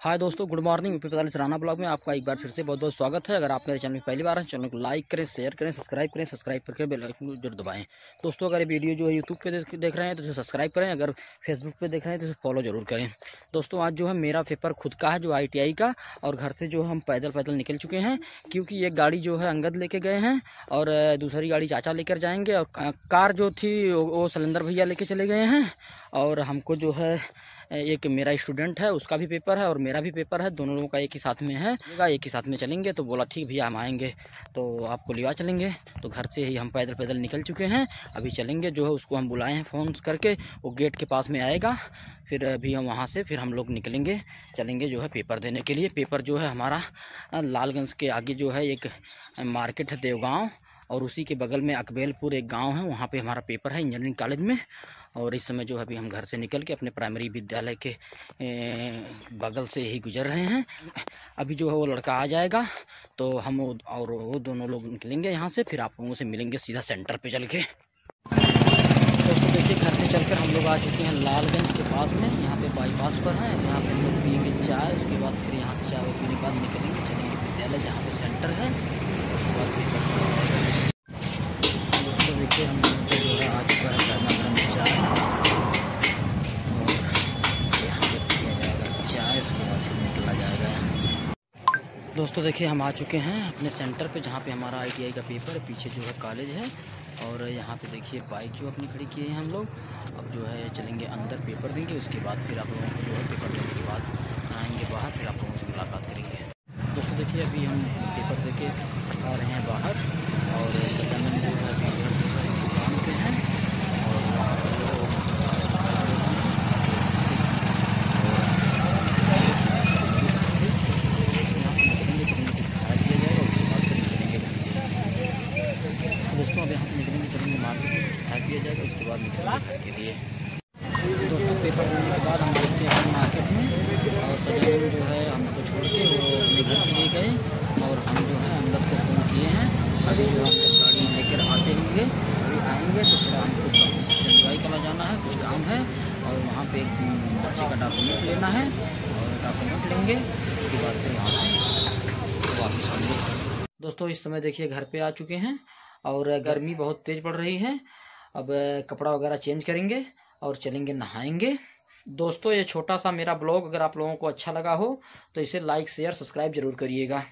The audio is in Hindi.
हाय दोस्तों good morning. UP Rana blog में आपका एक बार फिर से बहुत बहुत स्वागत है। अगर आप मेरे चैनल में पहली बार हैं चैनल को लाइक करें शेयर करें सब्सक्राइब करें सब्सक्राइब करके बेल आइकन को ज़रूर दबाएँ। दोस्तों अगर ये वीडियो जो है यूट्यूब पे देख, रहे हैं तो इसे सब्सक्राइब करें। अगर फेसबुक पे देख रहे हैं तो इसे फॉलो ज़रूर करें। दोस्तों आज जो है मेरा पेपर खुद का है जो ITI का और घर से जो हम पैदल पैदल निकल चुके हैं क्योंकि एक गाड़ी जो है अंगद लेके गए हैं और दूसरी गाड़ी चाचा लेकर जाएँगे और कार जो थी वो सिलेंडर भैया लेके चले गए हैं और हमको जो है, एक मेरा स्टूडेंट है, उसका भी पेपर है और मेरा भी पेपर है, दोनों लोगों का एक ही साथ में है। एक ही साथ में चलेंगे तो बोला, ठीक भैया, हम आएँगे। तो आपको लिवा चलेंगे। तो घर से ही हम पैदल पैदल निकल चुके हैं। अभी चलेंगे, जो है, उसको हम बुलाए हैं फ़ोन करके, वो गेट के पास में आएगा। फिर अभी हम वहाँ से, फिर हम लोग निकलेंगे, चलेंगे जो है पेपर देने के लिए। पेपर जो है हमारा, लालगंज के आगे जो है, एक मार्केट है, देवगाँव। और उसी के बगल में अकबेलपुर एक गाँव है, वहाँ पे हमारा पेपर है इंजीनियरिंग कॉलेज में। और इस समय जो अभी हम घर से निकल के अपने प्राइमरी विद्यालय के बगल से ही गुजर रहे हैं। अभी जो है, वो लड़का आ जाएगा तो हम और वो दोनों लोग निकलेंगे यहाँ से, फिर आप लोगों से मिलेंगे सीधा सेंटर पे चल के। दोस्तों देखिए, घर से चलकर हम लोग आ चुके हैं लालगंज के पास में, यहाँ पे बाईपास पर है, यहाँ पे हम लोग पियेंगे चाय, उसके बाद फिर यहाँ से चाय पीने के बाद निकलेंगे, चलेंगे विद्यालय, जहाँ पे सेंटर है उसके बाद फिर दोस्तों देखिए हम जो है आ चुका है गर्मा गर्म चाय और यहाँ पे पिया जाएगा चाय उसके बाद फिर निकला जाएगा यहाँ से दोस्तों देखिए, हम आ चुके हैं अपने सेंटर पे जहाँ पे हमारा आईटीआई का पेपर है, पीछे जो है कॉलेज है। और यहाँ पे देखिए, बाइक जो अपनी खड़ी की है हम लोग। अब जो है, चलेंगे अंदर पेपर देंगे, उसके बाद फिर आप लोगों को जो है पेपर देने के बाद आएँगे बाहर, फिर आप लोगों से मुलाकात करेंगे दोस्तों देखिए अभी हम पेपर दे के आ रहे हैं बाहर और सत्यानंद जो है दोस्तों अब यहाँ से निकलेंगे चलेंगे मार्केट में खा पिया जाएगा, उसके बाद निकलेंगे के लिए। दोस्तों पेपर देने के बाद हम देखते हैं मार्केट में, और सजानंद जो है हमको छोड़ के वो अपने घर के लिए गए, और हम जो है, अंदर को फ़ोन किए हैं। अभी जो हम गाड़ी लेकर आते होंगे अभी आएँगे तो फिर हमको दवाई कला जाना है, कुछ काम है, और वहाँ पे एक बच्चे का डॉक्यूमेंट लेना है, और डॉक्यूमेंट लेंगे, उसके बाद फिर वहाँ से वापस आएँगे। दोस्तों, इस समय देखिए, घर पे आ चुके हैं और गर्मी बहुत तेज़ पड़ रही है। अब कपड़ा वगैरह चेंज करेंगे और चलेंगे नहाएँगे। दोस्तों, ये छोटा सा मेरा ब्लॉग अगर आप लोगों को अच्छा लगा हो तो इसे लाइक, शेयर, सब्सक्राइब ज़रूर करिएगा।